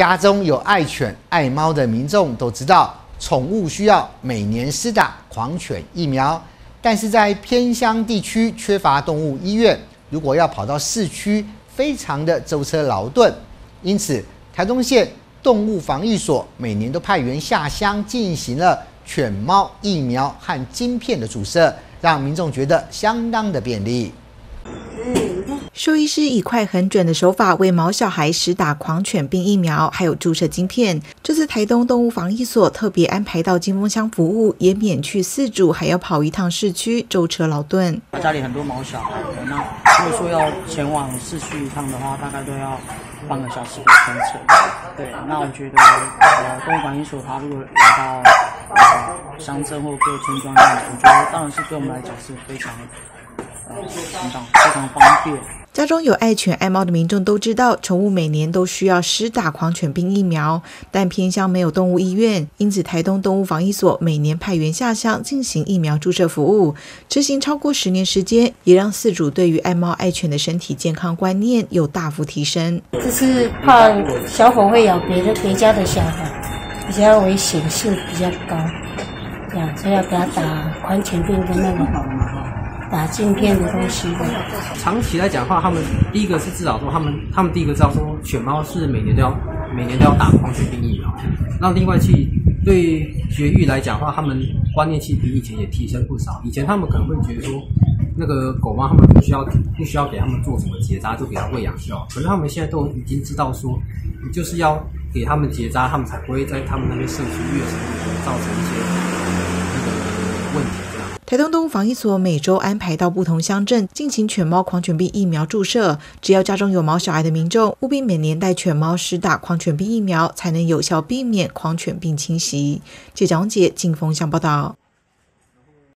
家中有爱犬、爱猫的民众都知道，宠物需要每年施打狂犬疫苗，但是在偏乡地区缺乏动物医院，如果要跑到市区，非常的舟车劳顿。因此，台东县动物防疫所每年都派员下乡进行了犬猫疫苗和晶片的注射，让民众觉得相当的便利。兽医师以快很准的手法为毛小孩施打狂犬病疫苗，还有注射晶片。这次台东动物防疫所特别安排到金峰乡服务，也免去饲主还要跑一趟市区舟车劳顿。家里很多毛小孩，那如果说要前往市区一趟的话，大概都要半个小时的车程。对，那我觉得呃，动物防疫所它如果来到呃乡镇或各村庄，我觉得当然是对我们来讲是非常呃非常非常方便。家中有爱犬爱猫的民众都知道，宠物每年都需要施打狂犬病疫苗，但偏乡没有动物医院，因此台东动物防疫所每年派员下乡进行疫苗注射服务，执行超过十年时间，也让饲主对于爱猫爱犬的身体健康观念有大幅提升。这是怕小狗会咬别的别家的小孩，比较危险性比较高，这样所以要给他打狂犬病的那个。打镜片的东西的。长期来讲的话，他们第一个是至少说，他们他们第一个知道说，犬猫是每年都要每年都要打狂犬病疫苗。那另外去对绝育来讲的话，他们观念其实比以前也提升不少。以前他们可能会觉得说，那个狗猫他们不需要不需要给他们做什么结扎，就给它喂养就好。可是他们现在都已经知道说，你就是要给他们结扎，他们才不会在他们那边社区越生造成一些。台东动物防疫所每周安排到不同乡镇进行犬猫狂犬病疫苗注射，只要家中有毛小孩的民众，务必每年带犬猫施打狂犬病疫苗，才能有效避免狂犬病侵袭。记者王杰、金峰向报道。